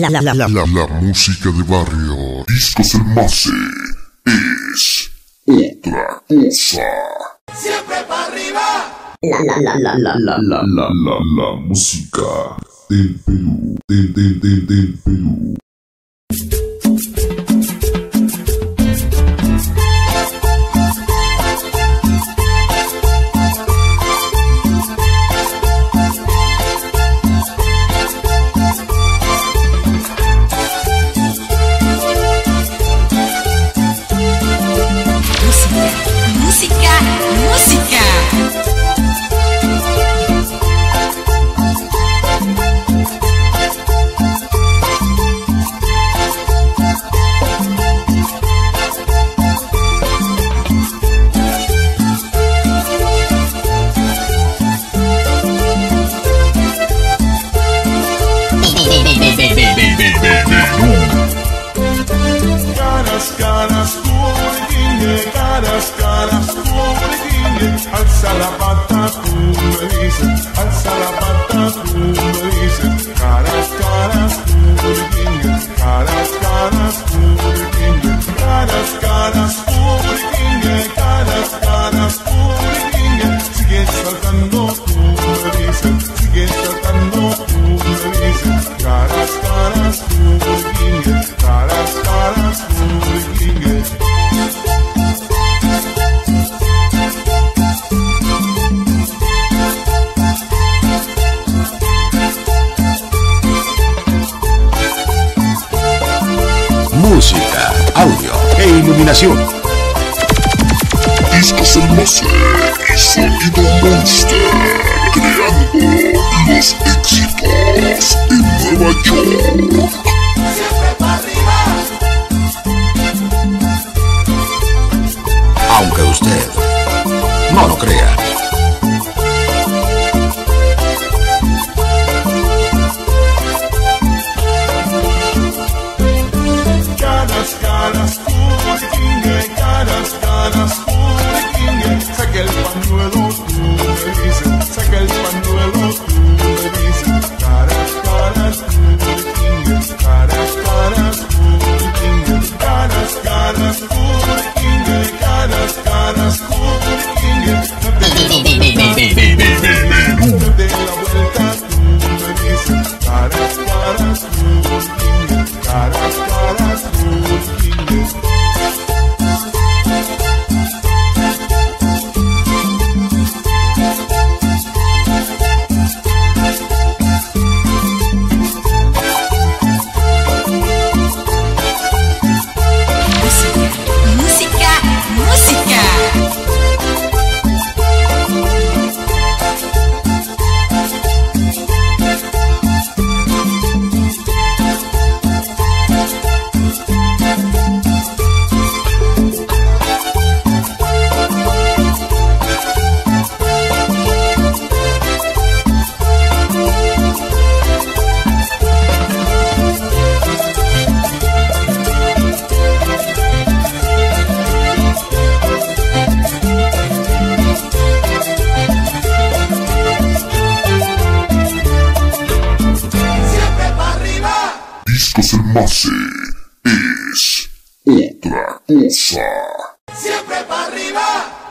La, la, la, la, música de barrio. Discos en es otra cosa. Siempre para arriba. La, la, la, la, la, la, la, la, la, la música del Perú. Del, del, del, del Perú. imaginación. Discos el Monster y Sonido Monster, creando los éxitos. base es otra cosa. Siempre para arriba.